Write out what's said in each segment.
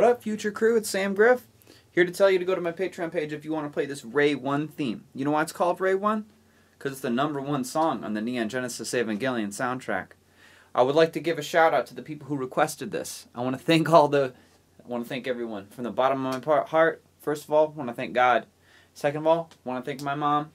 up, future crew? It's Sam Griff. Here to tell you to go to my Patreon page if you want to play this Rei 1 theme. You know why it's called Rei 1? Because it's the number one song on the Neon Genesis Evangelion soundtrack. I would like to give a shout out to the people who requested this. I want to thank all the, I want to thank everyone from the bottom of my heart. First of all, I want to thank God. Second of all, I want to thank my mom.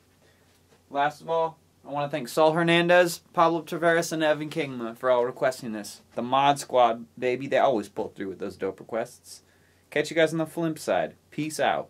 Last of all, I want to thank Saul Hernandez, Pablo Tavares, and Evan Kingma for all requesting this. The Mod Squad, baby, they always pull through with those dope requests. Catch you guys on the flip side. Peace out.